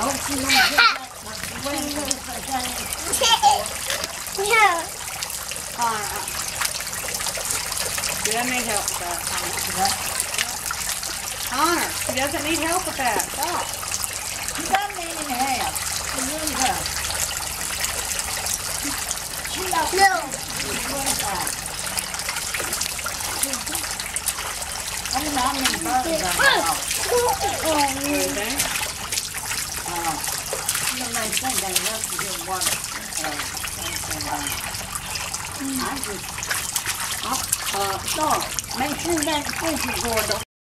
that. She need help with that. Connor. She doesn't need help with that. Stop. She doesn't even have. She really does. She No. I don't know how many birds I know. Oh, think they love to get water. Uh, I just, uh, uh, so, make sure that fish is good.